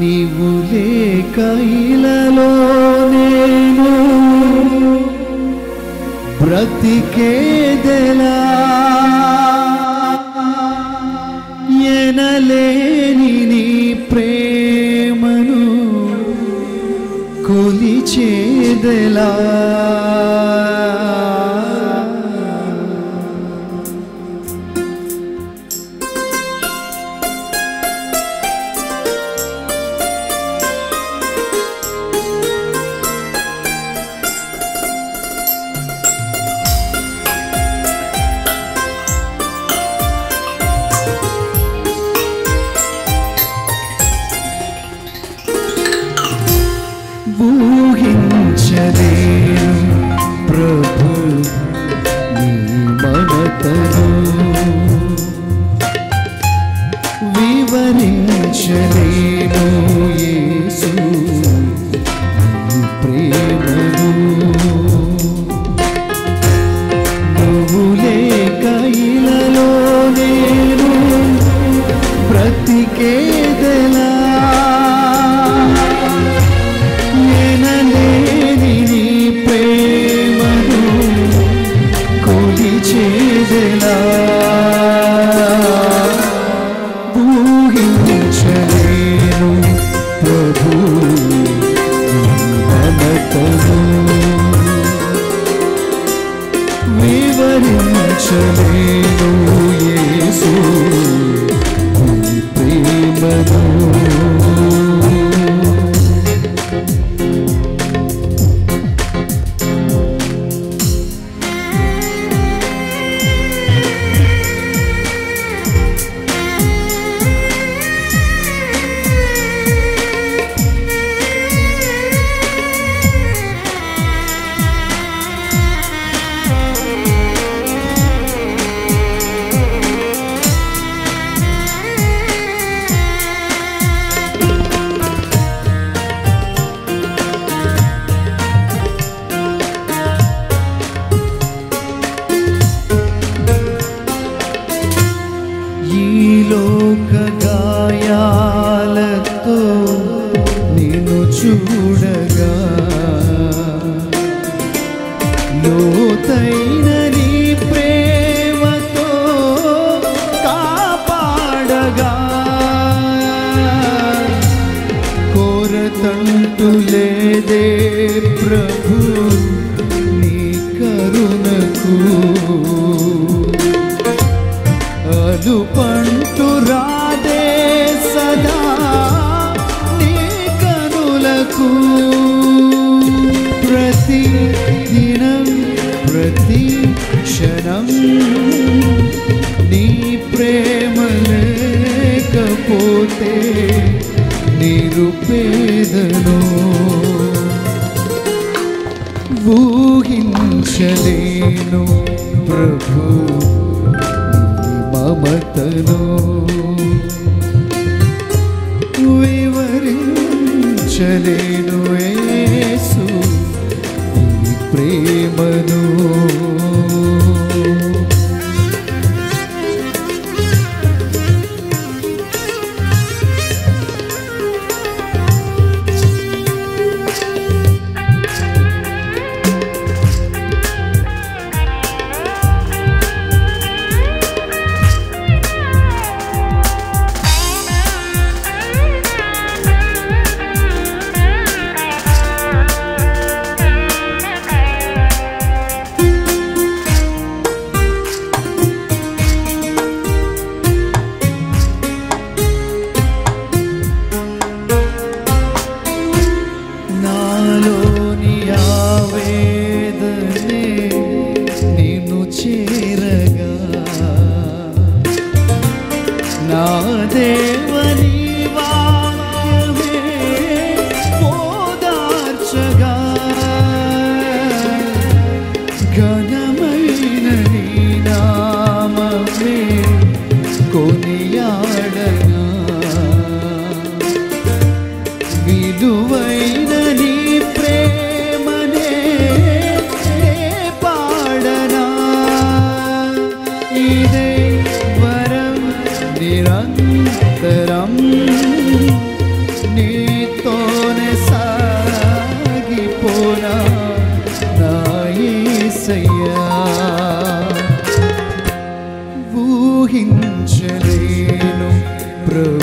నీవు లేక ఇలలో నేను బ్రతికేదెలా? ఎనలేని నీ ప్రేమను కొలిచేదెలా? भु बडत विवर शरीर కొలిచేదెలా ఊహించలేను ప్రభు మమతను వివరించలేను యేసు ప్రేమను. చూడగా లోతైన నీ ప్రేమతో కాపాడగా. కోరతంటు లేదే ప్రభు. प्रतीक्षणं निप्रेमने कपोते निरुपेदनो। भूहि शलेनो प्रभु ममतनुवे शलेनुवे मधु ना देव pro